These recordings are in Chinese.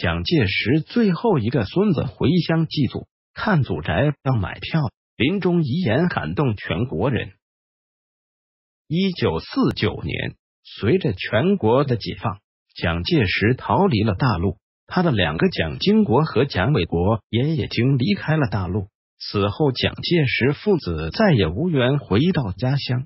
蒋介石最后一个孙子回乡祭祖，看祖宅要买票，临终遗言感动全国人。一九四九年，随着全国的解放，蒋介石逃离了大陆，他的两个蒋经国和蒋纬国也已经离开了大陆。此后，蒋介石父子再也无缘回到家乡。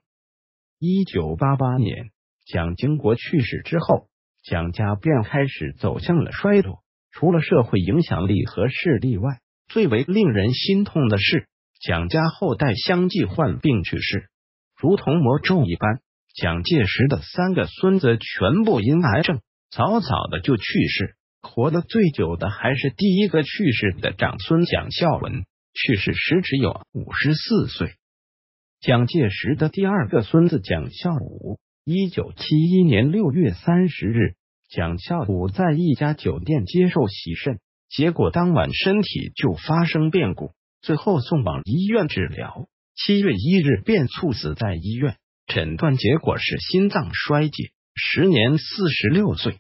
一九八八年，蒋经国去世之后，蒋家便开始走向了衰落。除了社会影响力和势力外，最为令人心痛的是，蒋家后代相继患病去世。如同魔咒一般，蒋介石的三个孙子全部因癌症早早的就去世。活得最久的还是第一个去世的长孙蒋孝文，去世时只有五十四岁。蒋介石的第二个孙子蒋孝武，一九七一年六月三十日，蒋孝武在一家酒店接受洗肾，结果当晚身体就发生变故，最后送往医院治疗。七月一日便猝死在医院，诊断结果是心脏衰竭，时年四十六岁。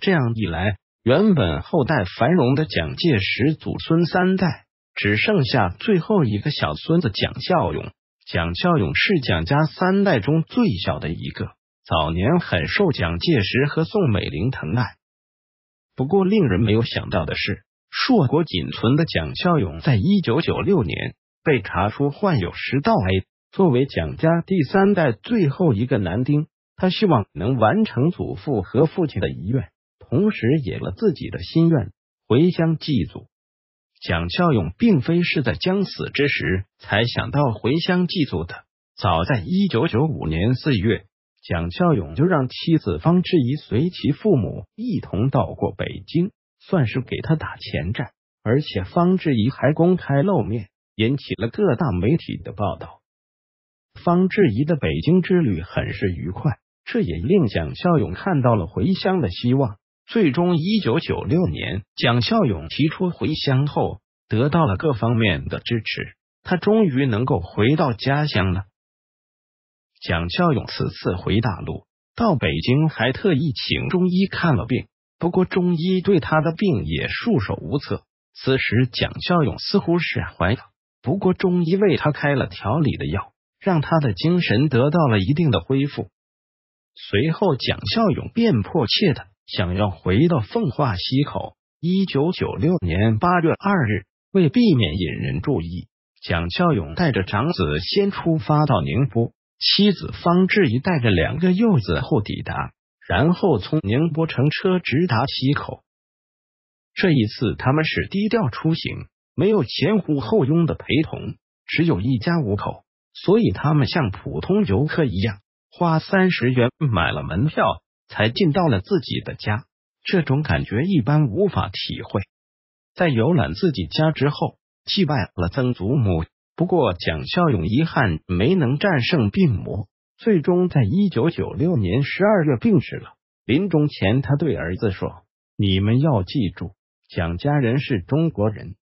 这样一来，原本后代繁荣的蒋介石祖孙三代，只剩下最后一个小孙子蒋孝勇。蒋孝勇是蒋家三代中最小的一个，早年很受蒋介石和宋美龄疼爱。不过，令人没有想到的是，硕果仅存的蒋孝勇，在一九九六年。被查出患有食道癌。作为蒋家第三代最后一个男丁，他希望能完成祖父和父亲的遗愿，同时也了自己的心愿，回乡祭祖。蒋孝勇并非是在将死之时才想到回乡祭祖的，早在一九九五年四月，蒋孝勇就让妻子方志怡随其父母一同到过北京，算是给他打前站。而且方志怡还公开露面。引起了各大媒体的报道。方志怡的北京之旅很是愉快，这也令蒋孝勇看到了回乡的希望。最终，一九九六年，蒋孝勇提出回乡后，得到了各方面的支持，他终于能够回到家乡了。蒋孝勇此次回大陆，到北京还特意请中医看了病，不过中医对他的病也束手无策。此时，蒋孝勇似乎是怀了。不过，中医为他开了调理的药，让他的精神得到了一定的恢复。随后，蒋孝勇便迫切的想要回到奉化溪口。一九九六年八月二日，为避免引人注意，蒋孝勇带着长子先出发到宁波，妻子方志怡带着两个幼子后抵达，然后从宁波乘车直达溪口。这一次，他们是低调出行。没有前呼后拥的陪同，只有一家五口，所以他们像普通游客一样，花三十元买了门票，才进到了自己的家。这种感觉一般无法体会。在游览自己家之后，祭拜了曾祖母。不过蒋孝勇遗憾没能战胜病魔，最终在一九九六年十二月病逝了。临终前，他对儿子说：“你们要记住，蒋家人是中国人。”